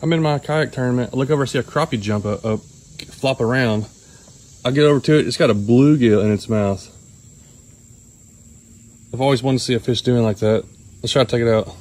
I'm in my kayak tournament. I look over, I see a crappie jump up, up flop around. I get over to it. It's got a bluegill in its mouth. I've always wanted to see a fish doing like that. Let's try to take it out.